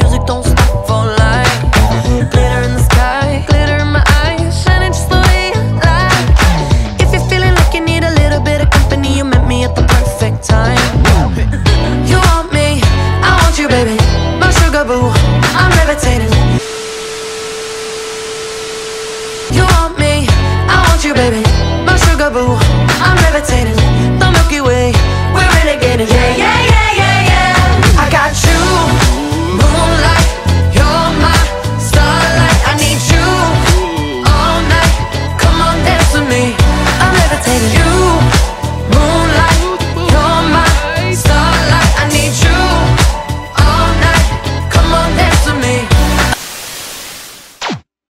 music don't stop for life. Glitter in the sky, glitter in my eyes Shining just the way I like. If you're feeling like you need a little bit of company You met me at the perfect time. You want me, I want you baby. My sugar boo, I'm levitating. You want me, I want you baby. My sugar boo, I'm levitating. The Milky Way, we're renegading, yeah, yeah.